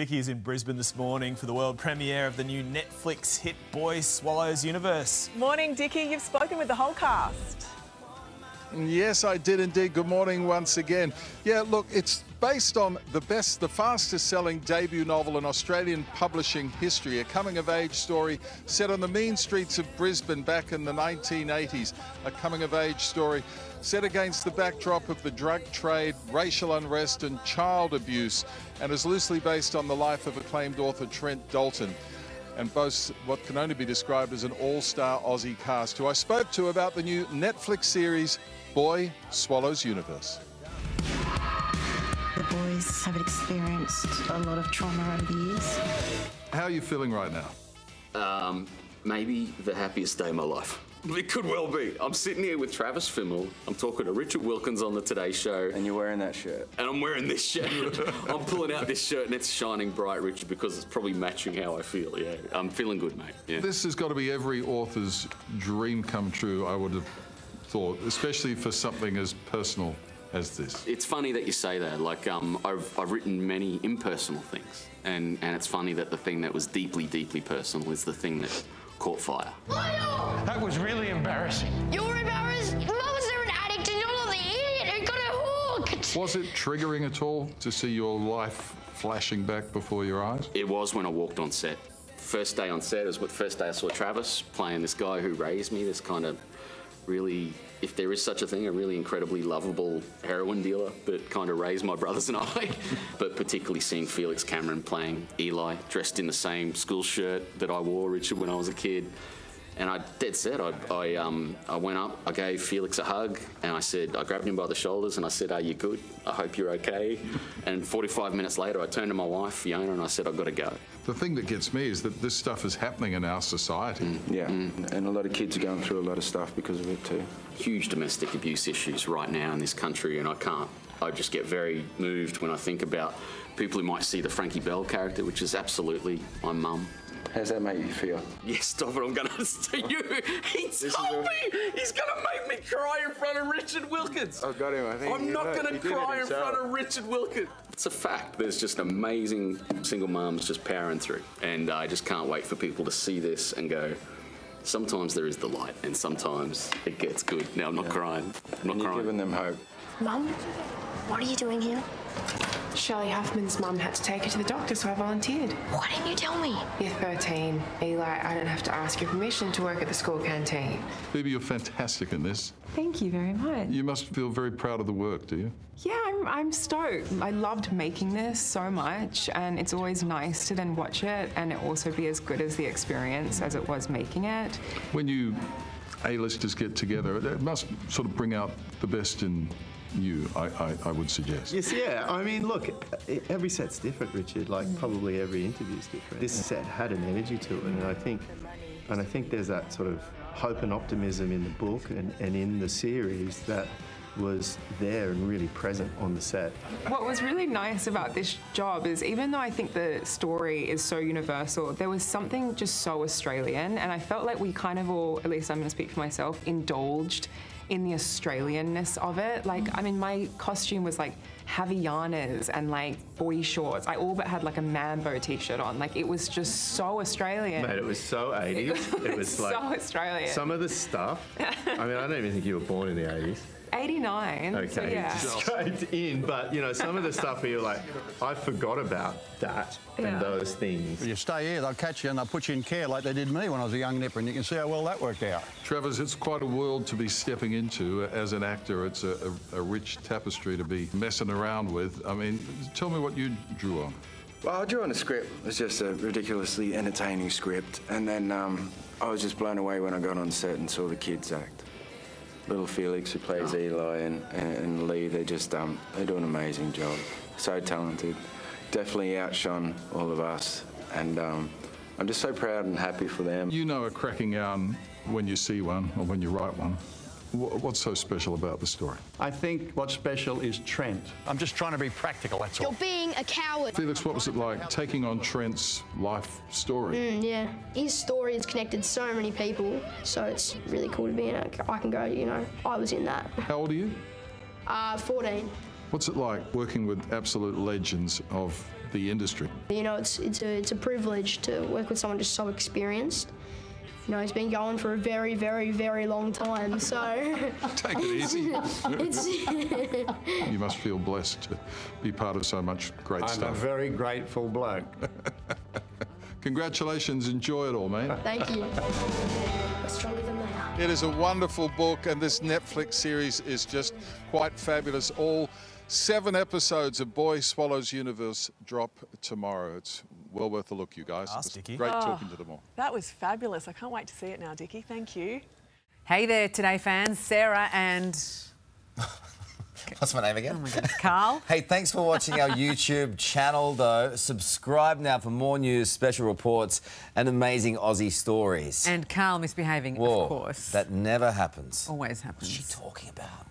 Dickie is in Brisbane this morning for the world premiere of the new Netflix hit Boy Swallows Universe. Morning, Dickie. You've spoken with the whole cast. Yes, I did indeed. Good morning once again. Yeah, look, it's based on the best, the fastest selling debut novel in Australian publishing history, a coming of age story set on the mean streets of Brisbane back in the 1980s. A coming of age story set against the backdrop of the drug trade, racial unrest, and child abuse, and is loosely based on the life of acclaimed author Trent Dalton and boasts what can only be described as an all star Aussie cast, who I spoke to about the new Netflix series Boy Swallows Universe. The boys have experienced a lot of trauma over the years. How are you feeling right now? Um, maybe the happiest day of my life. It could well be. I'm sitting here with Travis Fimmel. I'm talking to Richard Wilkins on the Today Show. And you're wearing that shirt. And I'm wearing this shirt. I'm pulling out this shirt and it's shining bright, Richard, because it's probably matching how I feel. Yeah, I'm feeling good, mate. Yeah. This has got to be every author's dream come true, I would have thought, especially for something as personal as this. It's funny that you say that. Like, um, I've, I've written many impersonal things, and, and it's funny that the thing that was deeply, deeply personal is the thing that caught fire. That was really embarrassing. You're embarrassed? Mum was there an addict and you're the idiot who got her hooked. Was it triggering at all to see your life flashing back before your eyes? It was when I walked on set. First day on set is what first day I saw Travis playing this guy who raised me, this kind of really, if there is such a thing, a really incredibly lovable heroin dealer that kind of raised my brothers and I. but particularly seeing Felix Cameron playing Eli, dressed in the same school shirt that I wore, Richard, when I was a kid. And I dead set. I, I, um, I went up, I gave Felix a hug, and I said, I grabbed him by the shoulders and I said, Are you good? I hope you're okay. And 45 minutes later, I turned to my wife, Fiona, and I said, I've got to go. The thing that gets me is that this stuff is happening in our society. Yeah. And a lot of kids are going through a lot of stuff because of it too. Huge domestic abuse issues right now in this country, and I can't. I just get very moved when I think about people who might see the Frankie Bell character, which is absolutely my mum. How's that make you feel? Yes, stop it, I'm gonna to you. He told me he's gonna make me cry in front of Richard Wilkins. I've got him, I think. I'm not gonna he did it cry in front of Richard Wilkins. It's a fact. There's just amazing single mums just powering through. And I just can't wait for people to see this and go, sometimes there is the light and sometimes it gets good. Now I'm not crying. I'm not And you're giving them hope. Mum, what are you doing here? Shelley Huffman's mum had to take her to the doctor, so I volunteered. Why didn't you tell me? You're 13. Eli, I don't have to ask your permission to work at the school canteen. Phoebe, you're fantastic in this. Thank you very much. You must feel very proud of the work, do you? Yeah, I'm, I'm stoked. I loved making this so much, and it's always nice to then watch it and it also be as good as the experience as it was making it. When you A-listers get together, it must sort of bring out the best in you, I, I, I would suggest. Yes, yeah. I mean, look, every set's different, Richard. Like probably every interview's different. This set had an energy to it, and I think, and I think there's that sort of hope and optimism in the book and, and in the series that was there and really present on the set. What was really nice about this job is even though I think the story is so universal, there was something just so Australian, and I felt like we kind of all, at least I'm going to speak for myself, indulged in the Australianness of it. Like, I mean, my costume was like Havaianas and like boy shorts. I all but had like a Mambo t-shirt on. Like, it was just so Australian. Mate, it was so 80s. It was so like Australian. some of the stuff. I mean, I don't even think you were born in the 80s. 89. Okay, So yeah. straight in. But you know, some of the stuff where you're like, I forgot about that Yeah. and those things. You stay here, they'll catch you and they'll put you in care like they did me when I was a young nipper, and you can see how well that worked out. Travis, it's quite a world to be stepping into as an actor. It's a, a, a rich tapestry to be messing around with. I mean, tell me what you drew on. Well, I drew on a script. It was just a ridiculously entertaining script. And then um, I was just blown away when I got on set and saw the kids act. Little Felix, who plays Eli, and, and Lee, they're just, um, they do an amazing job. So talented. Definitely outshone all of us. And um, I'm just so proud and happy for them. You know a cracking yarn when you see one or when you write one. What's so special about the story? I think what's special is Trent. I'm just trying to be practical, that's all. You're being a coward. Felix, what was it like taking on Trent's life story? Mm, yeah. His story has connected so many people, so it's really cool to be in it. I can go, you know, I was in that. How old are you? Uh, 14. What's it like working with absolute legends of the industry. You know, it's it's a it's a privilege to work with someone just so experienced. You know, he's been going for a very, very, very long time. So Take it easy. it's You must feel blessed to be part of so much great I'm a stuff. very grateful bloke. Congratulations, enjoy it all, mate. thank you. Stronger than that. It is a wonderful book, and this Netflix series is just quite fabulous. All seven episodes of Boy Swallows Universe drop tomorrow. It's well worth a look, you guys. Ask It was Dickie. Great Oh. talking to them all. That was fabulous. I can't wait to see it now, Dickie. Thank you. Hey there, Today fans. Sarah and What's my name again? oh my God, Karl. Hey, thanks for watching our YouTube channel, though. Subscribe now for more news, special reports, and amazing Aussie stories. And Karl misbehaving, Whoa, of course. That never happens. always happens. What's she talking about?